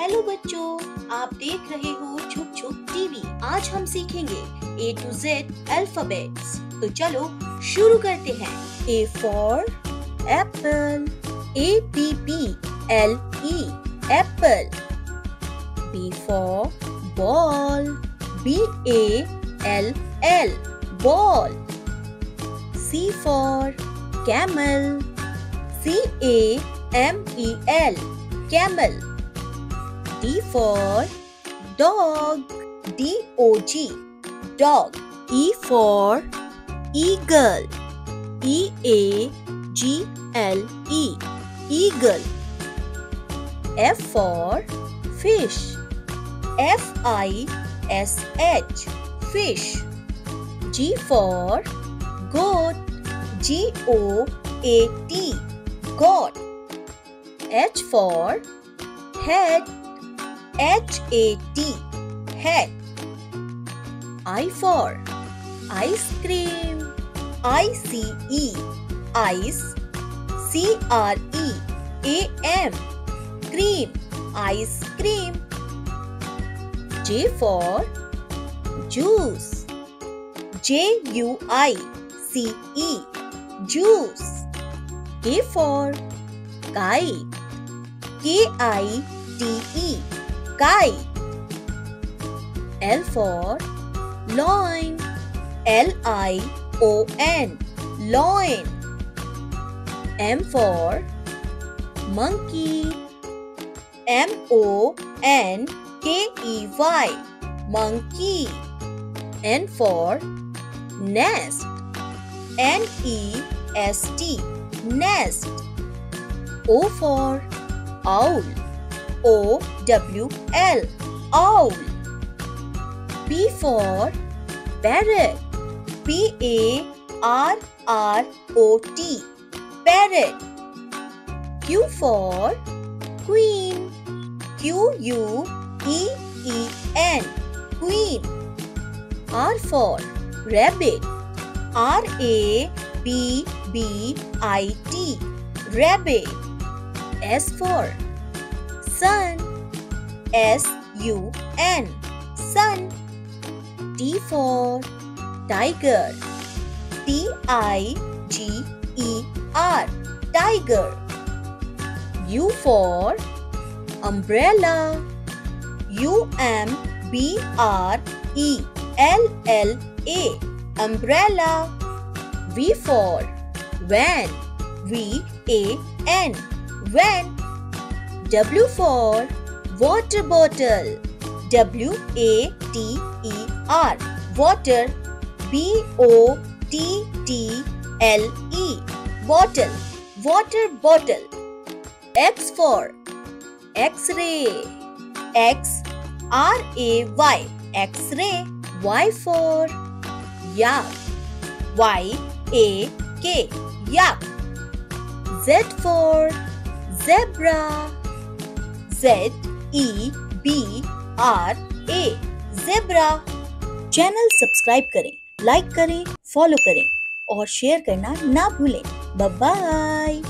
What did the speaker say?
Hello बच्चों, आप देख रहे हो छुप छुप टीवी। आज हम सीखेंगे ए टू जेड अल्फाबेट्स तो चलो शुरू करते हैं। A for apple A P P L E apple B for ball B A L L ball C for camel, C A M E L, camel D for dog D O G. Dog E for eagle. E A G L E eagle. F for fish. F I S H fish. G for goat. G O A T goat. H for head H A T. Head. I for ice cream. I C E. Ice. C R E A M. Cream. Ice cream. J for juice. J U I C E. Juice. K for kite. K I T E kite. L for loin. L I O N loin. M for monkey. M O N K E Y monkey. N for nest. N E S T nest. O for owl. O W L owl. P for parrot. P A R R O T parrot. Q for queen. Q U E E N queen. R for rabbit. R A B B I T rabbit. S for sun. S U N sun. T for tiger. T I G E R tiger. U for umbrella. U M B R E L L A umbrella. V for van. V A N van. W for water bottle. W A T E R water. B O T T L E bottle. Water bottle. X for X-ray. X R A Y X-ray. Y for yak. Y A K yak. Z for zebra. Z E B R A zebra. Channel subscribe करें, like करें, follow करें और share करना ना भूलें। Bye